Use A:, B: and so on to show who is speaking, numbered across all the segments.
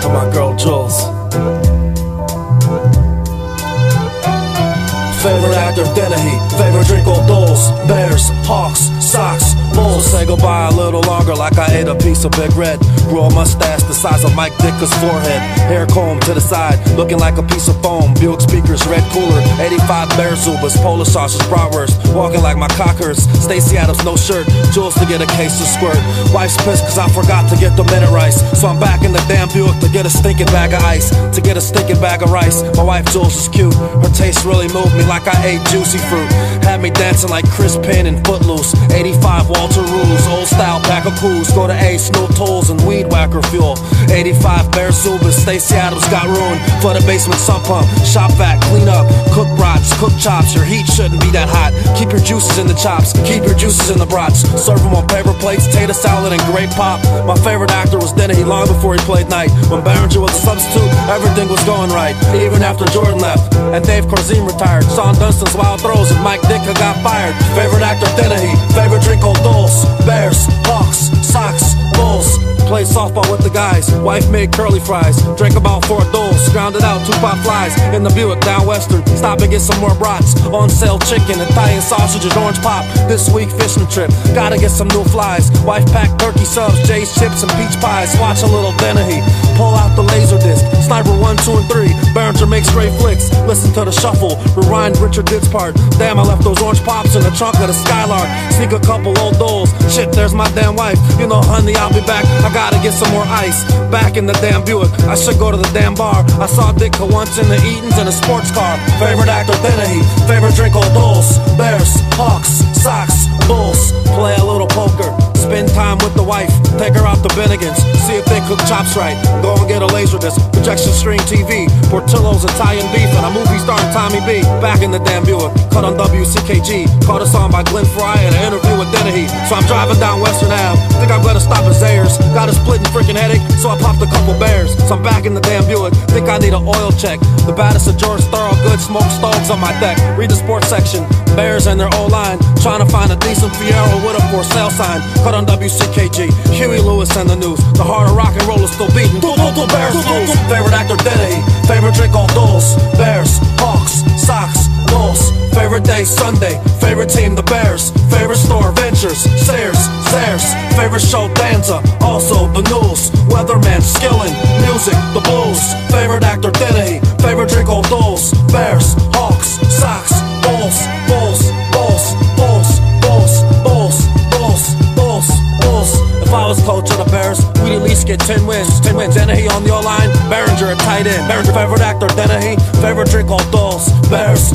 A: To my girl Jules. Actor, Dennehy. Favorite drink, Old Doles. Bears, Hawks, Sox, Bulls. Say goodbye a little longer like I ate a piece of Big Red. Grow a mustache the size of Mike Dicker's forehead. Hair comb to the side, looking like a piece of foam. Buick speakers, red cooler. 85 Bear Zubas, Polish sausage, bratwurst. Walking like my cockers. Stacy Adams, no shirt. Jules to get a case of squirt. Wife's pissed cause I forgot to get the minute rice. So I'm back in the damn Buick to get a stinking bag of ice. To get a stinking bag of rice. My wife Jules is cute. Her taste really moved me like I ate juicy fruit. Had me dancing like Chris Penn and Footloose. 85 Walter Rules. Old style pack of cools. Go to A, Snoop Tools and Weed Whacker Fuel. 85 Bear Zubas. Stacy Adams got ruined. For the basement sump pump. Shop vac, clean up. Cook brats, cook chops. Your heat shouldn't be that hot. Keep your juices in the chops. Keep your juices in the brats. Serve them on paper plates, tater salad, and grape pop. My favorite actor was Dennehy long before he played night. When Behringer was a substitute, everything was going right. Even after Jordan left and Dave Corzine retired. Sean Dunstan's wild throws and Mike Ditka got fired. Favorite actor Dennehy. Favorite drink Old Doles. Bears, softball with the guys. Wife made curly fries. Drank about four doles. Grounded out two pot flies. In the Buick down western. Stop and get some more brats. On sale chicken, and Italian sausages, orange pop. This week fishing trip. Gotta get some new flies. Wife packed turkey subs, Jay's chips, and peach pies. Watch a little Dennehy. Pull out the laser disc. Sniper 1, 2, and 3. Behringer makes straight flicks. Listen to the shuffle. Rewind Richard Ditt's part. Damn, I left those orange pops in the trunk of the Skylark. Sneak a couple old doles. Shit, there's my damn wife. You know, honey, I'll be back. I gotta get some more ice. Back in the damn Buick. I should go to the damn bar. I saw Ditka once in the Eatons in a sports car. Favorite actor, Dennehy. Favorite drink, old doles. Cook chops right. Go and get a laser disc. Projection stream TV. Portillo's Italian beef and a movie starring Tommy B. Back in the damn Buick. Cut on WCKG. Caught a song by Glenn Fry and an interview with Dennehy. So I'm driving down Western Ave. Think I'm gonna stop at Zayre's. Got a splitting freaking headache. So I popped a couple bears. So I'm back in the damn Buick. Think I need an oil check. The baddest of George Thorogood smoke stogs on my deck. Read the sports section. Bears and their O line. Trying to find a decent Fiero with a for sale sign. Cut on WCKG. Huey Lewis and the news. The heart Doles. Bears, Hawks, Sox, Bulls. Favorite day Sunday. Favorite team the Bears. Favorite store Ventures. Sayers, Sayers. Favorite show Danza. Also the news. Weatherman, Skilling. Music, the Blues. Favorite actor Dennehy. Favorite drink all Doles. Was coach of the Bears, we'd at least get 10 wins. 10 wins. Dennehy on the O-line. Behringer a tight end. Behringer favorite actor Dennehy. Favorite drink all Dolls. Bears,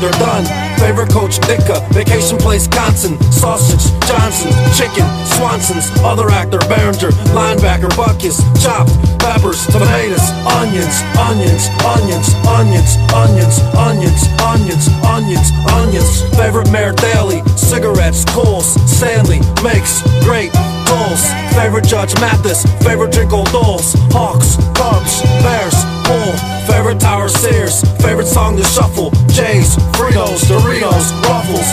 A: they're done. Favorite coach Ditka, vacation place Wisconsin, sausage, Johnson, chicken, Swanson's, other actor Behringer, linebacker Buckis, chopped, peppers, tomatoes, onions, onions, onions, onions, onions, onions, onions, onions, onions. Favorite Mayor Daly, cigarettes, Coles, Stanley, makes great goals. Favorite Judge Mathis, favorite drink Old Doles, Hawks, Cubs, Bears, Bull. Favorite Tower Sears, favorite song to shuffle, J's, Fritos, Doritos, Ruffles,